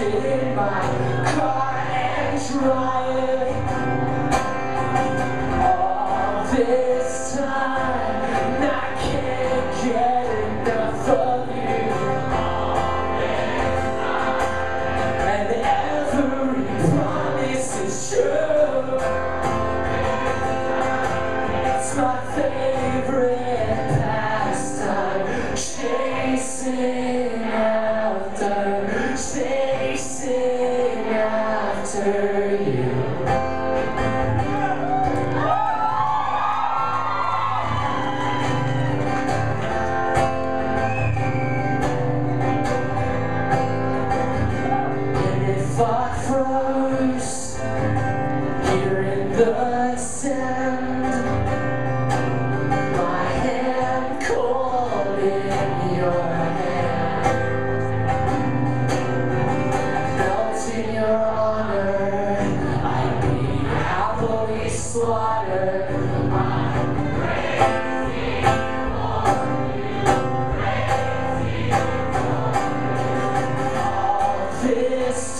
In my car and drive. all this time I can't get enough of you. And every promise is true. It's my favorite pastime. Chasing after far froze?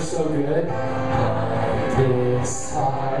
so good. This heart,